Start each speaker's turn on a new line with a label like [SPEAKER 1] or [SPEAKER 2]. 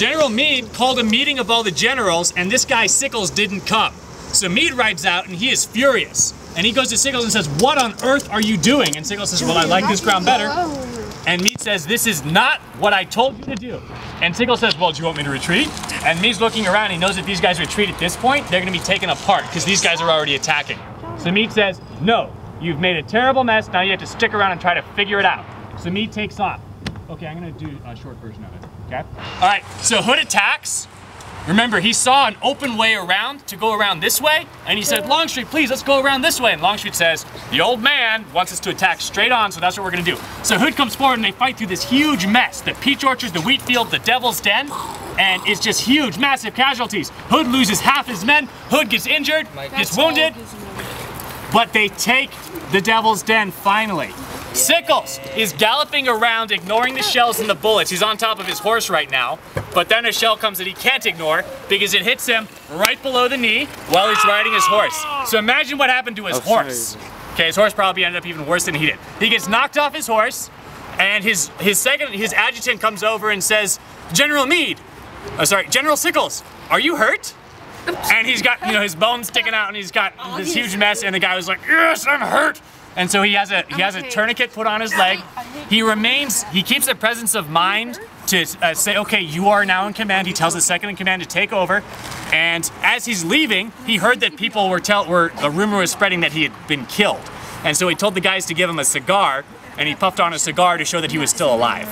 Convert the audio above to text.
[SPEAKER 1] General Meade called a meeting of all the generals, and this guy Sickles didn't come. So Meade rides out, and he is furious. And he goes to Sickles and says, What on earth are you doing? And Sickles says, Well, I like this ground better. And Meade says, This is not what I told you to do. And Sickles says, Well, do you want me to retreat? And Meade's looking around. He knows if these guys retreat at this point, they're going to be taken apart because these guys are already attacking. So Meade says, No, you've made a terrible mess. Now you have to stick around and try to figure it out. So Meade takes off. Okay, I'm going to do a short version of it. Okay? All right, so Hood attacks. Remember, he saw an open way around to go around this way, and he said, Longstreet, please, let's go around this way. And Longstreet says, the old man wants us to attack straight on, so that's what we're gonna do. So Hood comes forward and they fight through this huge mess. The peach orchard, the wheat field, the devil's den, and it's just huge, massive casualties. Hood loses half his men, Hood gets injured, gets wounded, but they take the devil's den finally. Sickles is galloping around, ignoring the shells and the bullets. He's on top of his horse right now, but then a shell comes that he can't ignore because it hits him right below the knee while he's riding his horse. So imagine what happened to his
[SPEAKER 2] Oh,
[SPEAKER 1] horse. Okay, his horse probably ended up even worse than he did. He gets knocked off his horse, and his his second his adjutant comes over and says, General Meade, oh sorry, General Sickles, are you hurt? And he's got you know his bones sticking out, and he's got this huge mess. And the guy was like, Yes, I'm hurt. And so he has a he has a tourniquet put on his leg. He remains he keeps a presence of mind to uh, say, okay, you are now in command. He tells the second in command to take over. And as he's leaving, he heard that people were tell were a rumor was spreading that he had been killed. And so he told the guys to give him a cigar, and he puffed on a cigar to show that he was still alive.